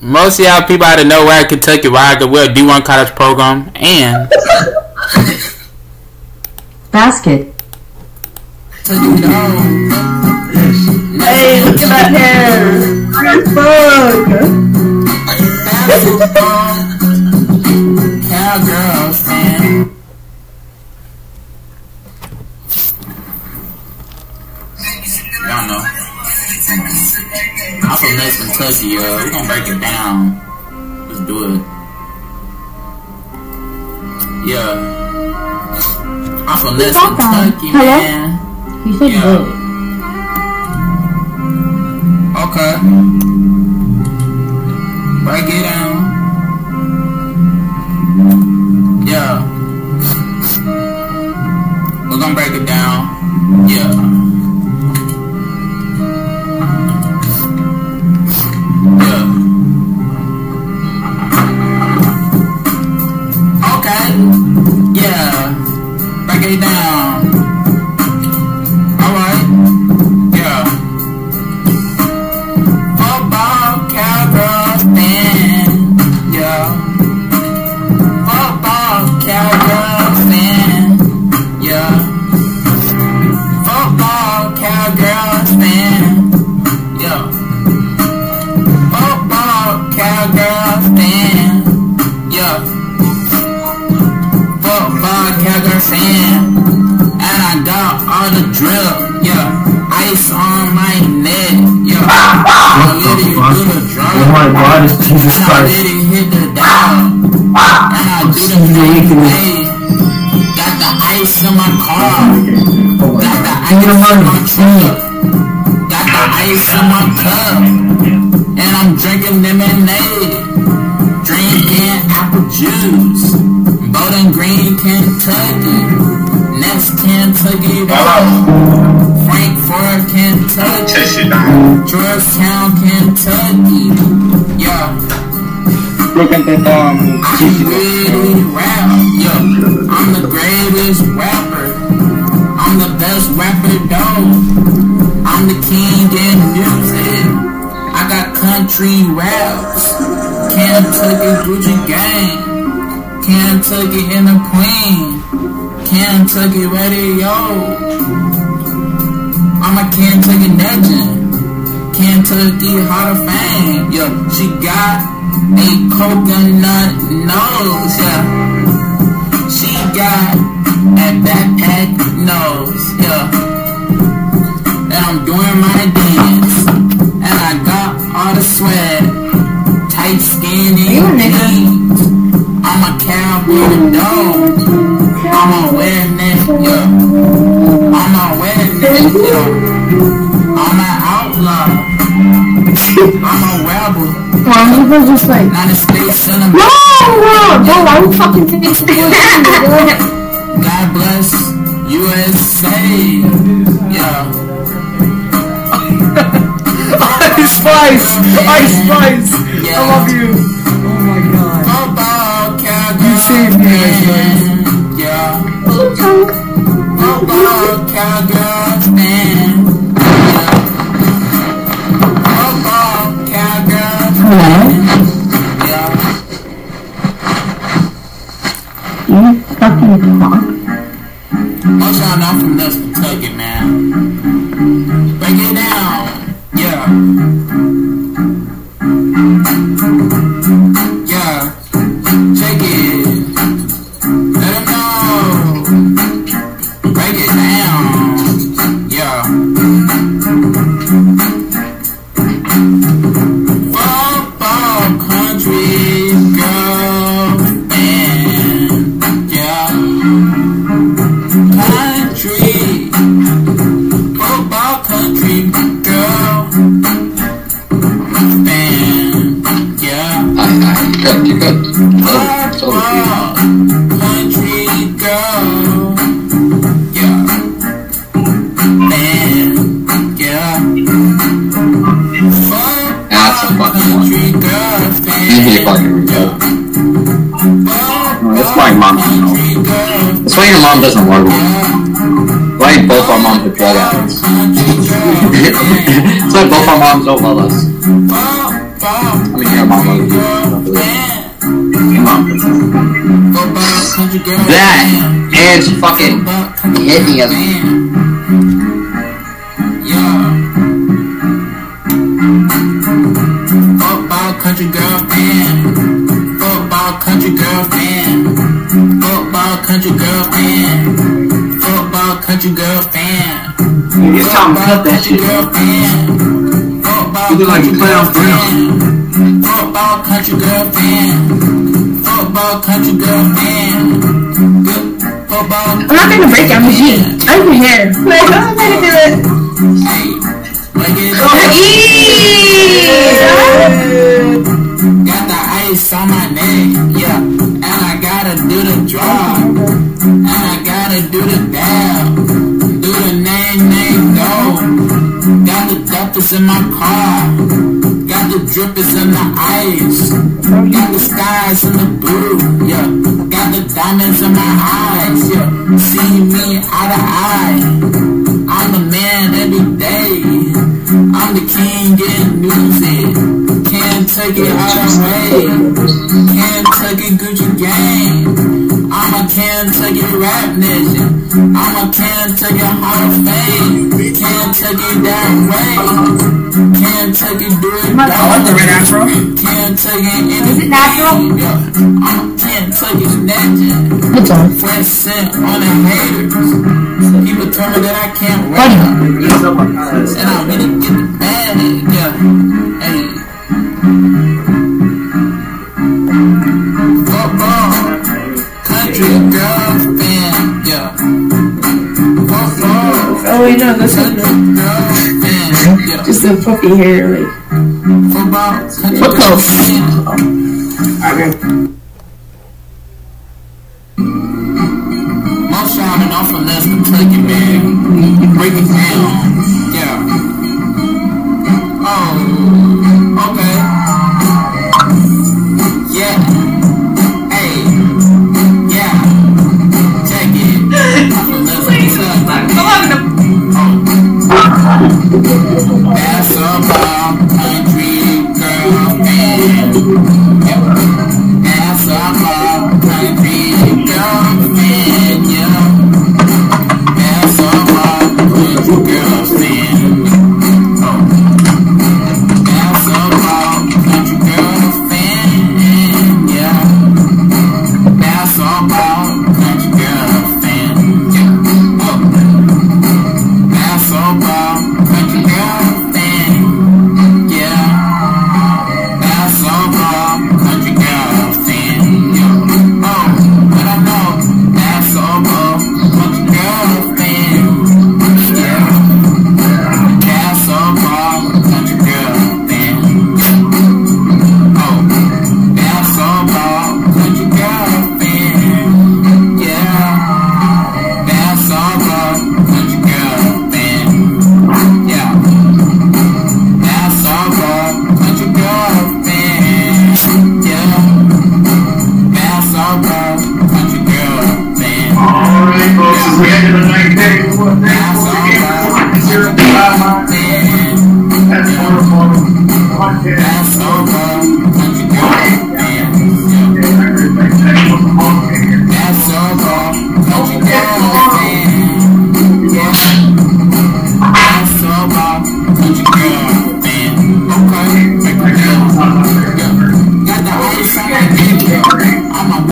most of y'all people out of nowhere in Kentucky ride the will D1 college program and Basket. Hey, look at that hair. Fuck. Cowgirl fan. I'm from yo. We're gonna break it down. Let's do it. Yeah. I'm from West Stop that. Kentucky, Hello? man. You said Yeah. good. Okay. Break it down. Yeah. We're gonna break it down. Yeah. The thing, hey. Got the ice in my car. Got the ice in my truck. Got the ice in my cup. And I'm drinking lemonade. Drinking apple juice. Bowling Green, Kentucky. Next Kentucky Road. Frankfort, Kentucky. Georgetown, Kentucky. Yeah. Look at that um I'm really rap, yo. I'm the greatest rapper. I'm the best rapper, though. I'm the king in music. I got country raps. Kentucky Gucci gang. Kentucky and the queen. Kentucky radio. I'm a Kentucky legend. Kentucky Hall of Fame. Yo, she got a coconut nose. Yeah, she got a backpack nose. Yeah, and I'm doing my dance, and I got all the sweat, tight skin and jeans. I'm a cowboy dog. I'm a redneck. Yeah, I'm a redneck. Yeah, I'm an outlaw. I'm a rebel. Why are people just like, United States in no, America. no, no, why would fucking fix the God bless USA. Yeah. Ice Spice! Ice Spice! I love you! Oh my god. Football cowgirl. You saved me, Ice Spice. Yeah. Football cowgirl so country girl. That's a fucking one. need to fucking retard. That's why mom doesn't. That's why your mom doesn't love you. Why both our moms are drug addicts. That's why both our moms don't love us. I mean, your mom loves you. Girl. That and fucking hit me as country girlfriend. Football country girlfriend. Football country girlfriend. Football country. You just tell him to cut that shit. You look like you play on. Football country girlfriend. Football country. Good Football. I'm not gonna break down the G. I don't care. Like, I'm not gonna do it. Hey, look at Oh, that. Got the ice on my neck, yeah. And I gotta do the drop. And I gotta do the dab. Do the name, name, go. Got the duffers in my car. The drippers in the ice. Got the skies in the blue, yeah. Got the diamonds in my eyes, yeah. See me eye to eye. I'm the man every day. I'm the king getting music. Can't take it out away. Can't take it Gucci gang. I'm a Kentucky rap nation. I'm a can Kentucky Hall of Fame. Can't take it that way. Can't take it do it I like the red afro. Can't take it any Is it natural? Yeah, I'm a Kentucky legend. It's on. Fresh scent on the haters. People tell me that I can't rap. And I really get the bag, yeah. No, that's not yeah. Just the puppy hair, like. What the girlfriend. Most y'all off from this Kentucky, man. Break it down,